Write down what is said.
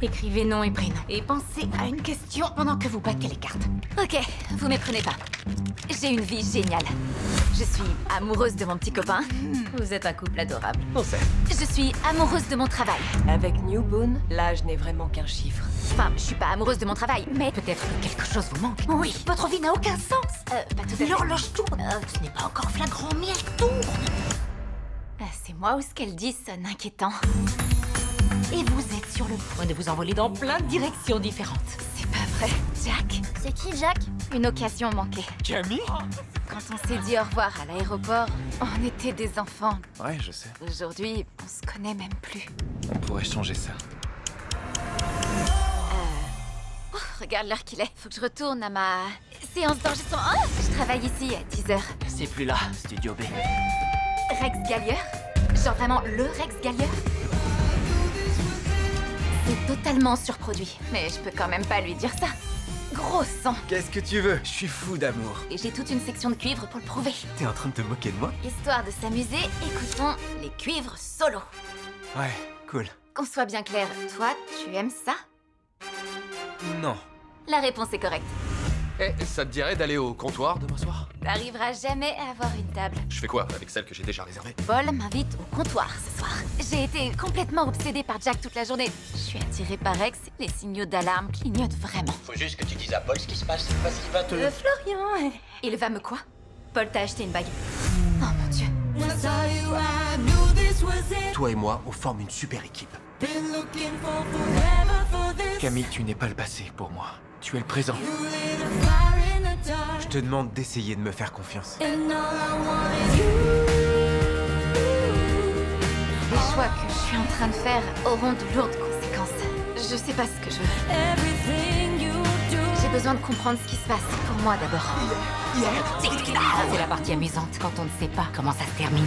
Écrivez nom et prénom. Et pensez à une question pendant que vous battez les cartes. Ok, vous méprenez pas. J'ai une vie géniale. Je suis amoureuse de mon petit copain. Vous êtes un couple adorable. On sait. Je suis amoureuse de mon travail. Avec New Boone, l'âge n'est vraiment qu'un chiffre. Enfin, je suis pas amoureuse de mon travail, mais... Peut-être que quelque chose vous manque. Oui, votre vie n'a aucun sens. Euh, pas tout à fait. L'horloge tourne. Euh, ce n'est pas encore flagrant, mais elle tourne. Ah, C'est moi ou ce qu'elle dit sonne inquiétant. Et vous êtes sur le point de vous envoler dans plein de directions différentes. C'est pas vrai. Jack C'est qui Jack? Une occasion manquée. Camille? Quand on s'est dit au revoir à l'aéroport, on était des enfants. Ouais, je sais. Aujourd'hui, on se connaît même plus. On pourrait changer ça. Oh, regarde l'heure qu'il est. Faut que je retourne à ma séance d'enregistrement. Oh, je travaille ici à 10h. C'est plus là, Studio B. Rex Gallier Genre vraiment le Rex Gallier C'est totalement surproduit, mais je peux quand même pas lui dire ça. Gros sang Qu'est-ce que tu veux? Je suis fou d'amour. Et j'ai toute une section de cuivre pour le prouver. T'es en train de te moquer de moi? Histoire de s'amuser, écoutons les cuivres solo. Ouais, cool. Qu'on soit bien clair, toi, tu aimes ça? Non. La réponse est correcte. Eh, ça te dirait d'aller au comptoir demain soir? T'arriveras jamais à avoir une table. Je fais quoi avec celle que j'ai déjà réservée? Paul m'invite au comptoir ce soir. J'ai été complètement obsédée par Jack toute la journée. Je suis attirée par Rex, les signaux d'alarme clignotent vraiment. Faut juste que tu dises à Paul ce qui se passe. Vas-y, va te... Euh, Florian Il va me quoi? Paul t'a acheté une bague. Oh mon dieu. Toi et moi, on forme une super équipe. Camille, tu n'es pas le passé pour moi. Tu es le présent. Je te demande d'essayer de me faire confiance. Les choix que je suis en train de faire auront de lourdes conséquences. Je sais pas ce que je veux. J'ai besoin de comprendre ce qui se passe pour moi d'abord. C'est la partie amusante quand on ne sait pas comment ça se termine.